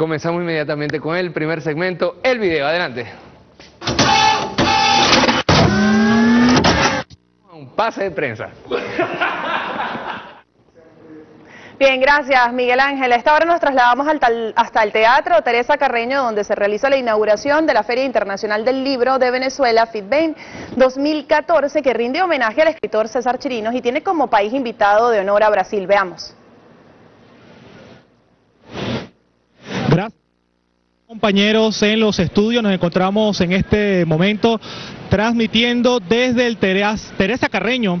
Comenzamos inmediatamente con el primer segmento, el video. Adelante. Un pase de prensa. Bien, gracias Miguel Ángel. A esta hora nos trasladamos hasta el Teatro Teresa Carreño, donde se realiza la inauguración de la Feria Internacional del Libro de Venezuela, FITBAIN 2014, que rinde homenaje al escritor César Chirinos y tiene como país invitado de honor a Brasil. Veamos. Compañeros en los estudios, nos encontramos en este momento transmitiendo desde el Teresa Carreño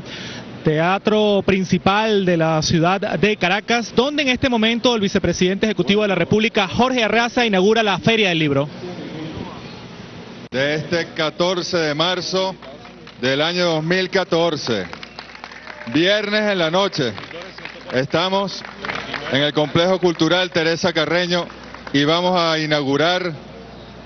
teatro principal de la ciudad de Caracas, donde en este momento el vicepresidente ejecutivo de la República, Jorge Arraza, inaugura la Feria del Libro. De este 14 de marzo del año 2014, viernes en la noche, estamos en el Complejo Cultural Teresa Carreño y vamos a inaugurar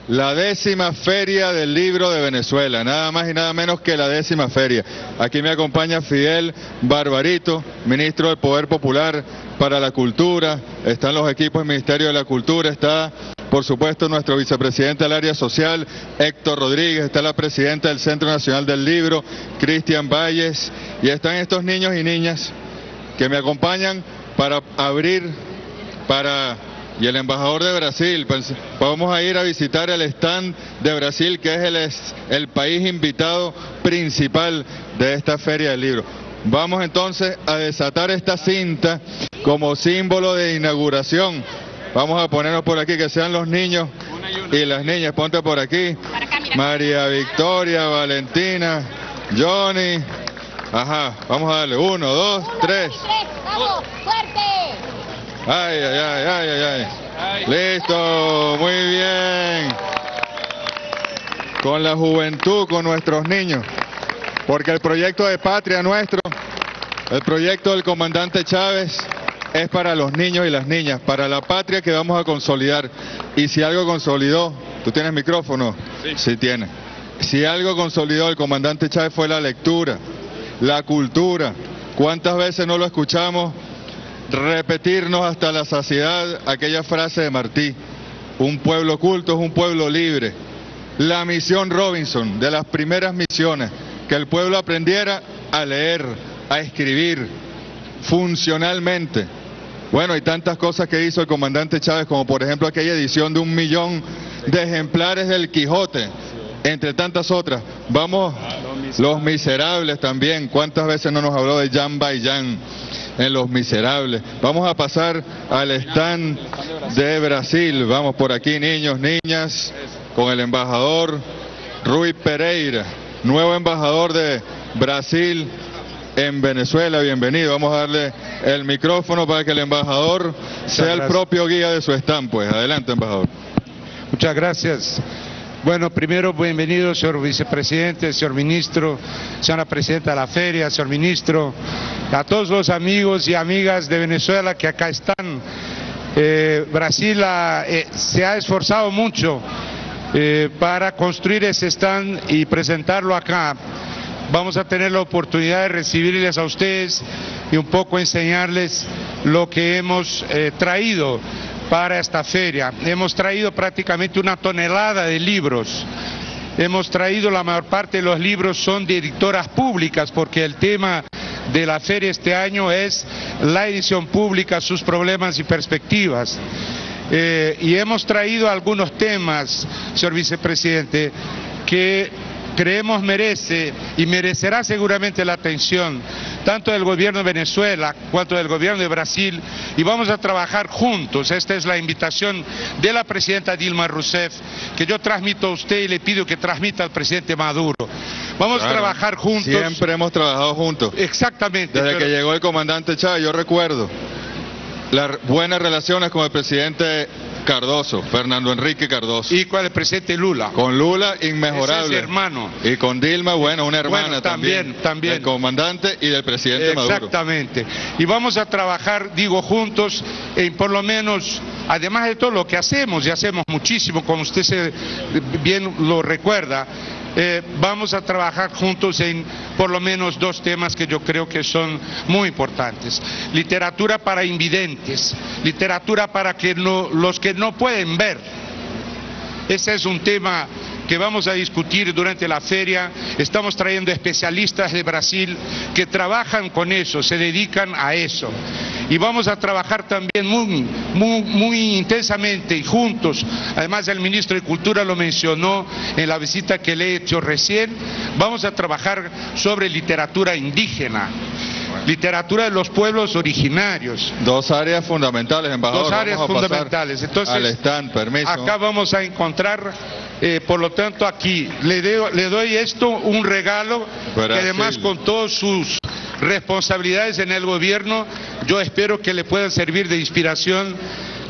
la décima feria del libro de Venezuela, nada más y nada menos que la décima feria. Aquí me acompaña Fidel Barbarito, ministro del Poder Popular para la Cultura, están los equipos del Ministerio de la Cultura, está por supuesto nuestro vicepresidente del área social, Héctor Rodríguez, está la presidenta del Centro Nacional del Libro, Cristian Valles, y están estos niños y niñas que me acompañan para abrir, para y el embajador de Brasil. Pues, vamos a ir a visitar el stand de Brasil, que es el, el país invitado principal de esta feria del libro. Vamos entonces a desatar esta cinta como símbolo de inauguración. Vamos a ponernos por aquí, que sean los niños y las niñas. Ponte por aquí. María Victoria, Valentina, Johnny. Ajá, vamos a darle. Uno, dos, tres. ¡Vamos, fuerte! Ay, ay, ay, ay, ay, ay. Listo, muy bien. Con la juventud, con nuestros niños. Porque el proyecto de patria nuestro, el proyecto del comandante Chávez, es para los niños y las niñas, para la patria que vamos a consolidar. Y si algo consolidó, ¿tú tienes micrófono? Sí. Sí tiene. Si algo consolidó el comandante Chávez fue la lectura, la cultura. ¿Cuántas veces no lo escuchamos repetirnos hasta la saciedad aquella frase de Martí, un pueblo culto es un pueblo libre. La misión Robinson, de las primeras misiones, que el pueblo aprendiera a leer, a escribir funcionalmente. Bueno, hay tantas cosas que hizo el comandante Chávez, como por ejemplo aquella edición de un millón de ejemplares del Quijote, entre tantas otras. Vamos, Los Miserables también, ¿cuántas veces no nos habló de Jan Bayan? En Los Miserables. Vamos a pasar al stand de Brasil. Vamos por aquí, niños, niñas, con el embajador Rui Pereira, nuevo embajador de Brasil en Venezuela. Bienvenido. Vamos a darle el micrófono para que el embajador sea el propio guía de su stand. Pues adelante, embajador. Muchas gracias. Bueno, primero bienvenido, señor vicepresidente, señor ministro, señora presidenta de la feria, señor ministro, a todos los amigos y amigas de Venezuela que acá están. Eh, Brasil eh, se ha esforzado mucho eh, para construir ese stand y presentarlo acá. Vamos a tener la oportunidad de recibirles a ustedes y un poco enseñarles lo que hemos traído para esta feria. Hemos traído prácticamente una tonelada de libros. Hemos traído la mayor parte de los libros son de editoras públicas porque el tema de la feria este año es la edición pública, sus problemas y perspectivas. Eh, y hemos traído algunos temas, señor vicepresidente, que creemos merece y merecerá seguramente la atención tanto del gobierno de Venezuela cuanto del gobierno de Brasil y vamos a trabajar juntos. Esta es la invitación de la presidenta Dilma Rousseff que yo transmito a usted y le pido que transmita al presidente Maduro. Vamos a trabajar juntos. Siempre hemos trabajado juntos. Exactamente. Desde que llegó el comandante Chávez, yo recuerdo las buenas relaciones con el presidente Cardoso, Fernando Enrique Cardoso. Y con el presidente Lula. Con Lula, inmejorable. hermano. Y con Dilma, bueno, una hermana también. También, El comandante y del presidente Maduro. Exactamente. Y vamos a trabajar, digo, juntos, en por lo menos, además de todo lo que hacemos, y hacemos muchísimo, como usted se, bien lo recuerda, eh, vamos a trabajar juntos en por lo menos dos temas que yo creo que son muy importantes. Literatura para invidentes, literatura para que no, los que no pueden ver. Ese es un tema que vamos a discutir durante la feria. Estamos trayendo especialistas de Brasil que trabajan con eso, se dedican a eso. Y vamos a trabajar también muy, muy, muy intensamente y juntos. Además, el ministro de Cultura lo mencionó en la visita que le he hecho recién. Vamos a trabajar sobre literatura indígena literatura de los pueblos originarios. Dos áreas fundamentales, embajador. Dos áreas Vamos a pasar fundamentales. Entonces, al stand, permiso. Acá vamos a encontrar, eh, por lo tanto, aquí le, deo- le doy esto un regalo que además con todas sus responsabilidades en el gobierno, yo espero que le pueda servir de inspiración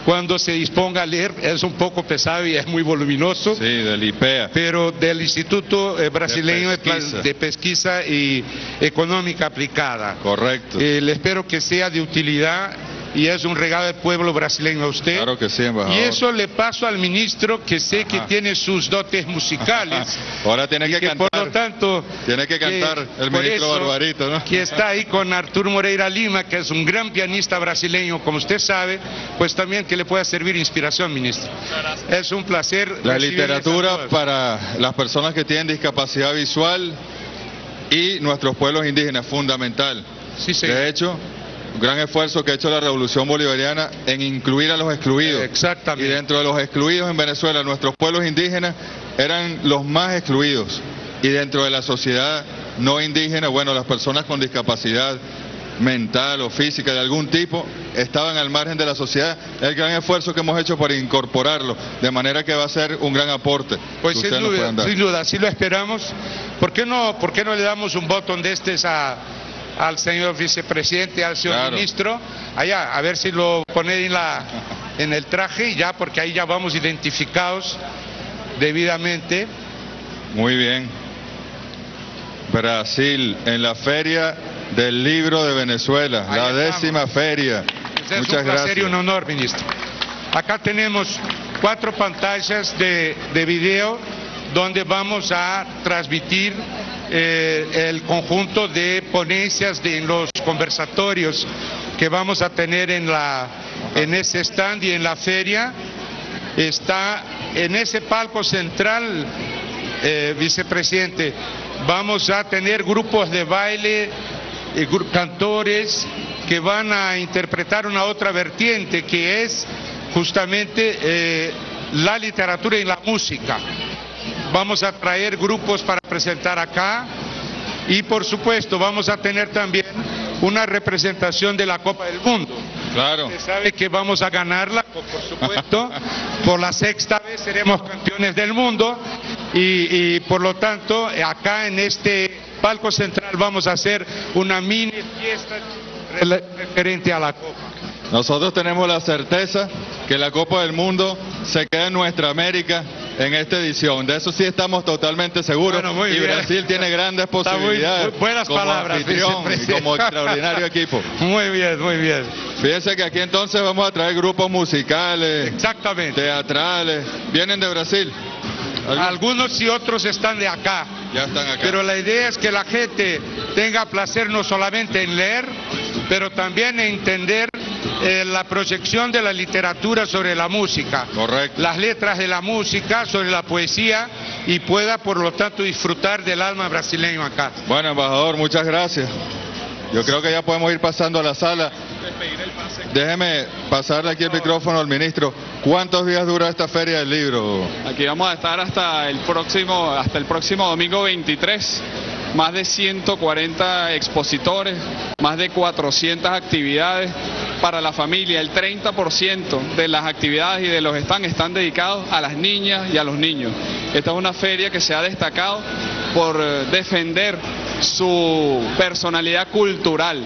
cuando se disponga a leer. Es un poco pesado y es muy voluminoso. Sí, del IPEA. Pero del Instituto eh, Brasileño de, Pesquisa. de Pesquisa y Económica Aplicada. Correcto. Eh, le espero que sea de utilidad y es un regalo del pueblo brasileño a usted. Claro que sí, embajador. Y eso le paso al ministro que sé que Ajá. tiene sus dotes musicales. Ahora tiene que que cantar. por lo tanto Tiene que cantar el ministro Barbarito, ¿no? que está ahí con Arturo Moreira Lima que es un gran pianista brasileño como usted sabe pues también que le pueda servir inspiración ministro es un placer La literatura para las personas que tienen discapacidad visual y nuestros pueblos indígenas, fundamental. sí señor. De hecho, un gran esfuerzo que ha hecho la revolución bolivariana en incluir a los excluidos. Exactamente. Y dentro de los excluidos en Venezuela, nuestros pueblos indígenas eran los más excluidos. Y dentro de la sociedad no indígena, bueno, las personas con discapacidad mental o física de algún tipo estaban al margen de la sociedad. El gran esfuerzo que hemos hecho por incorporarlo, de manera que va a ser un gran aporte. Pues sin duda, sin duda, así lo esperamos. ¿Por qué no, por qué no le damos un botón de estos a, al señor vicepresidente, al señor Claro. ministro? Allá, a ver si lo pone en, la, en el traje ya, porque ahí ya vamos identificados debidamente. Muy bien. Brasil, en la feria del libro de Venezuela, la estamos. décima feria. Pues es Muchas un placer gracias. y un honor, ministro. Acá tenemos cuatro pantallas de, de video donde vamos a transmitir eh, el conjunto de ponencias de los conversatorios que vamos a tener en, la, en ese stand y en la feria. Está en ese palco central, eh, vicepresidente, vamos a tener grupos de baile, eh, cantores que van a interpretar una otra vertiente que es justamente eh, la literatura y la música. Vamos a traer grupos para presentar acá y por supuesto vamos a tener también una representación de la Copa del Mundo. Claro. Usted sabe que vamos a ganarla, por supuesto. Por la sexta vez seremos campeones del mundo y, y, por lo tanto acá en este palco central vamos a hacer una mini fiesta referente a la Copa. Nosotros tenemos la certeza que la Copa del Mundo se queda en nuestra América en esta edición. De eso sí estamos totalmente seguros. Bueno, y bien. Brasil tiene grandes muy- posibilidades muy buenas como palabras, y como extraordinario equipo. Muy bien, muy bien. Fíjense que aquí entonces vamos a traer grupos musicales, Exactamente. teatrales. Vienen de Brasil. Algunos Algunos y otros están de acá. ya están acá. Pero la idea es que la gente tenga placer no solamente en leer, pero también en entender eh, la proyección de la literatura sobre la música. Correcto. Las letras de la música, sobre la poesía y pueda por lo tanto disfrutar del alma brasileño acá. Bueno, embajador, muchas gracias. Yo creo que ya podemos ir pasando a la sala. Déjeme pasarle aquí el micrófono al ministro. ¿Cuántos días dura esta feria del libro? Aquí vamos a estar hasta el próximo, hasta el próximo domingo 23. Más de 140 expositores, más de 400 actividades para la familia. El 30% de las actividades y de los stands están dedicados a las niñas y a los niños. Esta es una feria que se ha destacado por eh, defender su personalidad cultural,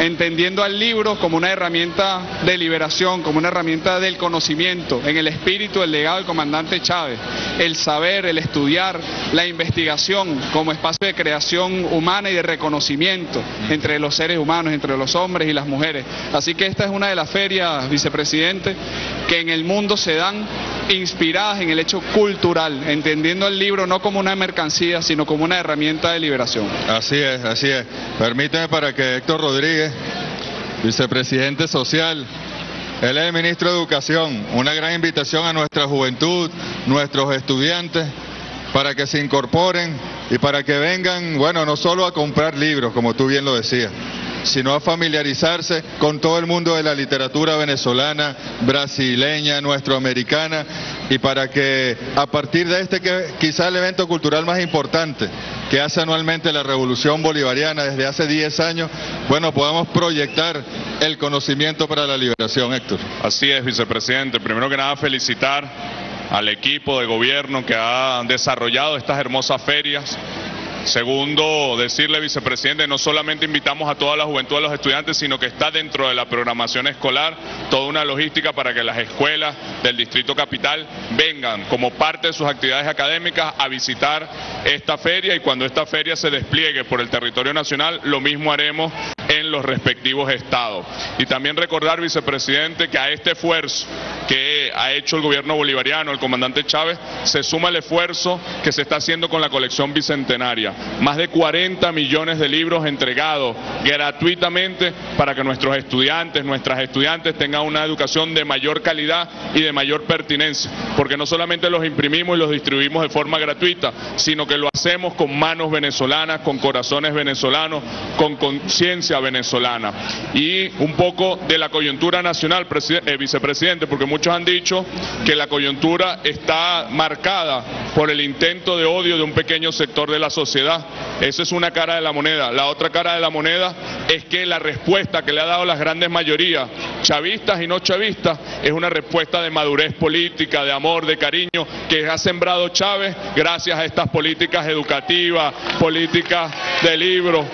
entendiendo al libro como una herramienta de liberación, como una herramienta del conocimiento, en el espíritu del legado del comandante Chávez, el saber, el estudiar, la investigación como espacio de creación humana y de reconocimiento entre los seres humanos, entre los hombres y las mujeres. Así que esta es una de las ferias, vicepresidente, que en el mundo se dan inspiradas en el hecho cultural, entendiendo el libro no como una mercancía, sino como una herramienta de liberación. Así es, así es. Permíteme para que Héctor Rodríguez, vicepresidente social, él es el ministro de Educación, una gran invitación a nuestra juventud, nuestros estudiantes, para que se incorporen y para que vengan, bueno, no solo a comprar libros, como tú bien lo decías, sino a familiarizarse con todo el mundo de la literatura venezolana, brasileña, nuestroamericana, y para que a partir de este que quizá el evento cultural más importante que hace anualmente la Revolución Bolivariana desde hace 10 años, bueno, podamos proyectar el conocimiento para la liberación, Héctor. Así es, vicepresidente. Primero que nada, felicitar al equipo de gobierno que ha desarrollado estas hermosas ferias Segundo, decirle, vicepresidente, no solamente invitamos a toda la juventud, a los estudiantes, sino que está dentro de la programación escolar toda una logística para que las escuelas del Distrito Capital vengan como parte de sus actividades académicas a visitar esta feria y cuando esta feria se despliegue por el territorio nacional, lo mismo haremos en los respectivos estados. Y también recordar, vicepresidente, que a este esfuerzo que ha hecho el gobierno bolivariano, el comandante Chávez, se suma el esfuerzo que se está haciendo con la colección bicentenaria más de 40 millones de libros entregados gratuitamente para que nuestros estudiantes, nuestras estudiantes tengan una educación de mayor calidad y de mayor pertinencia, porque no solamente los imprimimos y los distribuimos de forma gratuita, sino que lo hacemos con manos venezolanas, con corazones venezolanos, con conciencia venezolana. Y un poco de la coyuntura nacional, eh, vicepresidente, porque muchos han dicho que la coyuntura está marcada por el intento de odio de un pequeño sector de la sociedad esa es una cara de la moneda. La otra cara de la moneda es que la respuesta que le ha dado las grandes mayorías, chavistas y no chavistas, es una respuesta de madurez política, de amor, de cariño, que ha sembrado Chávez gracias a estas políticas educativas, políticas de libros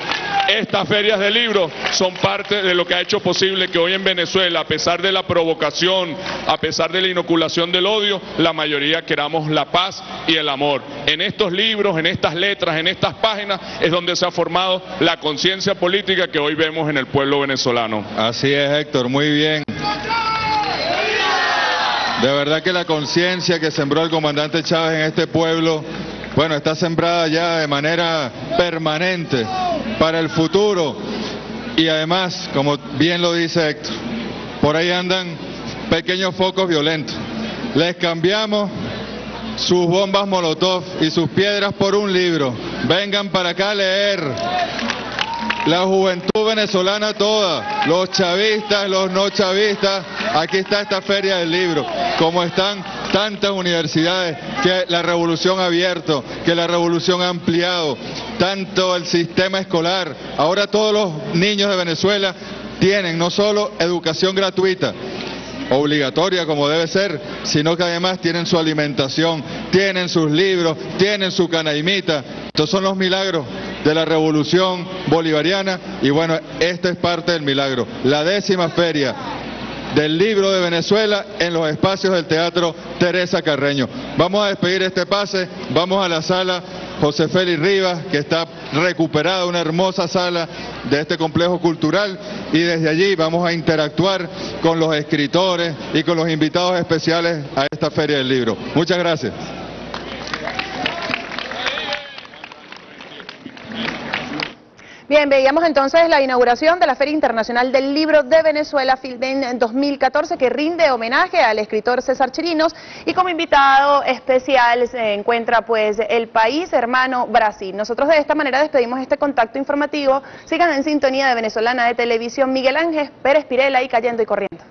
estas ferias de libros son parte de lo que ha hecho posible que hoy en Venezuela, a pesar de la provocación, a pesar de la inoculación del odio, la mayoría queramos la paz y el amor. En estos libros, en estas letras, en estas páginas es donde se ha formado la conciencia política que hoy vemos en el pueblo venezolano. Así es, Héctor, muy bien. De verdad que la conciencia que sembró el comandante Chávez en este pueblo, bueno, está sembrada ya de manera permanente para el futuro. Y además, como bien lo dice Héctor, por ahí andan pequeños focos violentos. Les cambiamos sus bombas Molotov y sus piedras por un libro. Vengan para acá a leer. La juventud venezolana toda, los chavistas, los no chavistas, aquí está esta feria del libro, como están tantas universidades que la revolución ha abierto, que la revolución ha ampliado, tanto el sistema escolar. Ahora todos los niños de Venezuela tienen no solo educación gratuita, obligatoria como debe ser, sino que además tienen su alimentación, tienen sus libros, tienen su canaimita. Estos son los milagros de la revolución bolivariana y bueno, este es parte del milagro. La décima feria del libro de Venezuela en los espacios del Teatro Teresa Carreño. Vamos a despedir este pase, vamos a la sala José Félix Rivas, que está recuperada una hermosa sala de este complejo cultural y desde allí vamos a interactuar con los escritores y con los invitados especiales a esta Feria del Libro. Muchas gracias. Bien, veíamos entonces la inauguración de la Feria Internacional del Libro de Venezuela en 2014 que rinde homenaje al escritor César Chirinos y como invitado especial se encuentra pues el país hermano Brasil. Nosotros de esta manera despedimos este contacto informativo. Sigan en sintonía de Venezolana de Televisión Miguel Ángel Pérez Pirela y Cayendo y Corriendo.